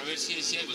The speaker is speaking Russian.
A ver si es cierto.